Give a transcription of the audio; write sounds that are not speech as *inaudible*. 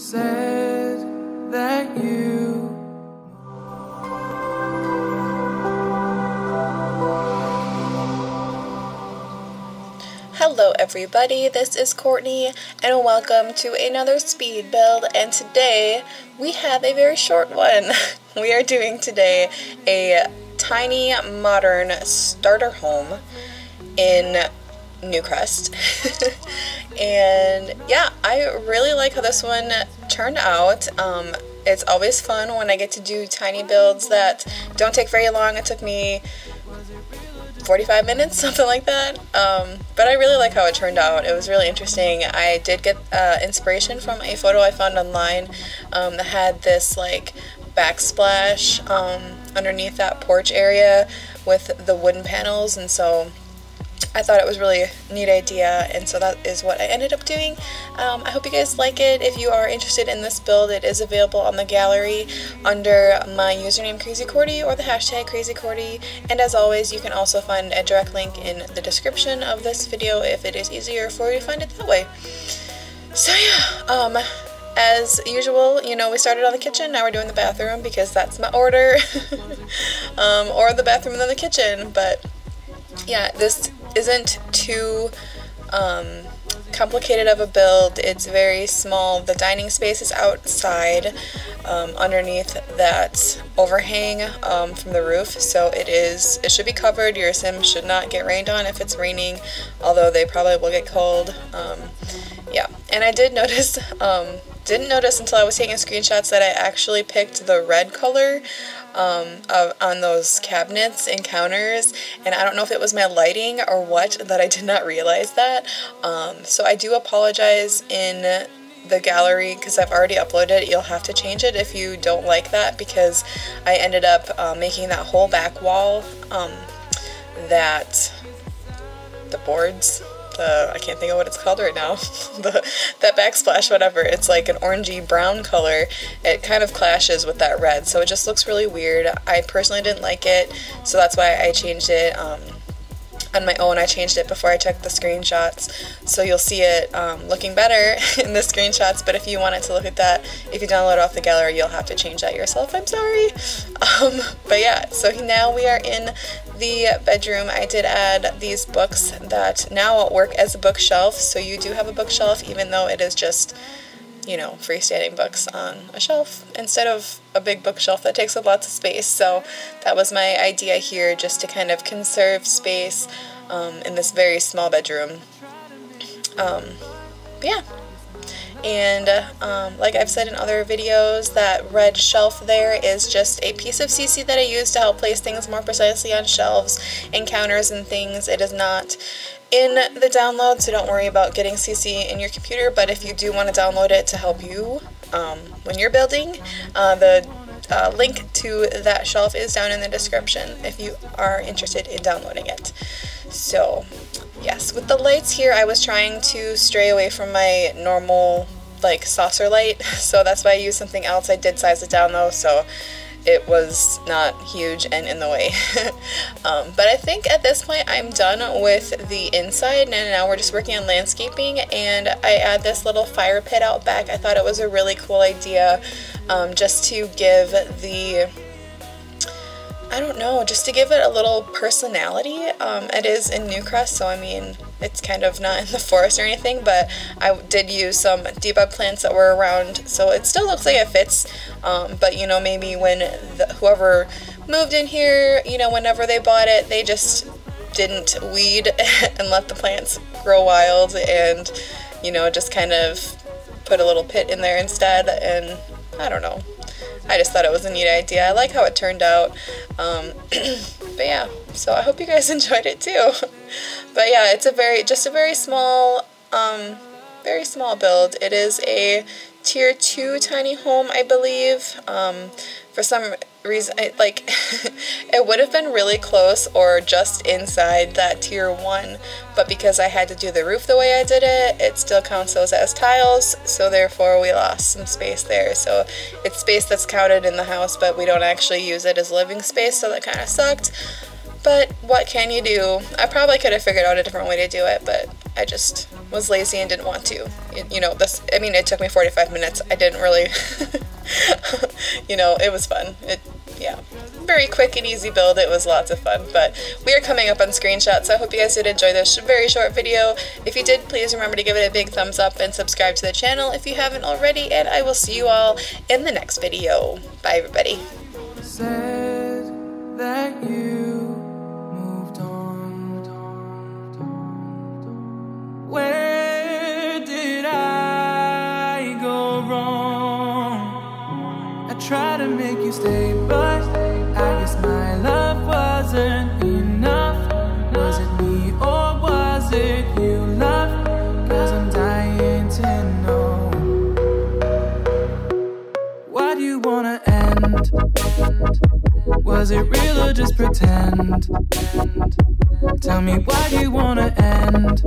said that you Hello everybody, this is Courtney and welcome to another speed build and today we have a very short one. *laughs* We are doing today a tiny modern starter home in Newcrest *laughs* and yeah I really like how this one turned out. Um, it's always fun when I get to do tiny builds that don't take very long. It took me 45 minutes, *laughs* something like that. Um, but I really like how it turned out. It was really interesting. I did get uh, inspiration from a photo I found online um, that had this like backsplash um, underneath that porch area with the wooden panels, and so I thought it was really a neat idea and so that is what I ended up doing. Um, I hope you guys like it. If you are interested in this build, it is available on the gallery under my username CrazyCordy or the hashtag CrazyCordy. And as always, you can also find a direct link in the description of this video if it is easier for you to find it that way. So yeah, um, as usual, you know, we started on the kitchen, now we're doing the bathroom because that's my order. *laughs* um, or the bathroom and then the kitchen, but yeah, this isn't too um, complicated of a build. It's very small. The dining space is outside um, underneath that overhang um, from the roof, so it is. It should be covered. Your sim should not get rained on if it's raining, although they probably will get cold. Um, yeah, and I did *laughs* notice. Didn't notice until I was taking screenshots that I actually picked the red color um, of, on those cabinets and counters. And I don't know if it was my lighting or what *laughs* that I did not realize that. Um, so I do apologize in the gallery because I've already uploaded. It you'll have to change it if you don't like that because I ended up uh, making that whole back wall um, that the boards the I can't think of what it's called right now. *laughs* the that backsplash, whatever. It's like an orangey brown color. It kind of clashes with that red, so it just looks really weird. I personally didn't like it, so that's why I changed it. Um, on my own. I changed it before I took the screenshots, so you'll see it um, looking better *laughs* in the screenshots, but if you wanted to look at that, if you download off the gallery, you'll have to change that yourself. I'm sorry. *laughs* Um, but yeah, so now we are in the bedroom, I did add these books that now work as a bookshelf. So you do have a bookshelf, even though it is just, you know, freestanding books on a shelf instead of a big bookshelf that takes up lots of space. So that was my idea here, just to kind of conserve space um, in this very small bedroom. Um, yeah, and um, like I've said in other videos, that red shelf there is just a piece of CC that I use to help place things more precisely on shelves and counters and things. It is not in the download, so don't worry about getting CC in your computer, but if you do want to download it to help you um, when you're building, uh, the uh, link to that shelf is down in the description if you are interested in downloading it. So, yes, with the lights here, I was trying to stray away from my normal, like, saucer light, *laughs* so that's why I used something else. I did size it down, though, so it was not huge and in the way. *laughs* um, but I think at this point I'm done with the inside and now we're just working on landscaping and I add this little fire pit out back. I thought it was a really cool idea um, just to give the I don't know, just to give it a little personality. Um, it is in Newcrest, so I mean, it's kind of not in the forest or anything, but I did use some debug plants that were around, so it still looks like it fits. Um, but you know, maybe when the, whoever moved in here, you know, whenever they bought it, they just didn't weed *laughs* and let the plants grow wild and, you know, just kind of put a little pit in there instead, and I don't know. I just thought it was a neat idea. I like how it turned out. Um, *clears throat* but yeah, so I hope you guys *laughs* enjoyed it too. but yeah, it's a very, just a very small, um, very small build. It is a tier 2 tiny home, I believe. Um, for some reason, it, like, *laughs* it would have been really close or just inside that tier 1, but because I had to do the roof the way I did it, it still counts those as tiles, so therefore we lost some space there. So it's space that's counted in the house, but we don't actually use it as living space, so that kind of sucked. But what can you do? I probably could have figured out a different way to do it, but I just was lazy and didn't want to. You know, this, I mean, it took me 45 minutes. I didn't really, *laughs* you know, it was fun. It, yeah, very quick and easy build. It was lots of fun, but we are coming up on screenshots, so I hope you guys did enjoy this very short video. If you did, please remember to give it a big thumbs up and subscribe to the channel if you haven't already, and I will see you all in the next video. Bye, everybody. Was it real or just pretend? Tell me why do you wanna end?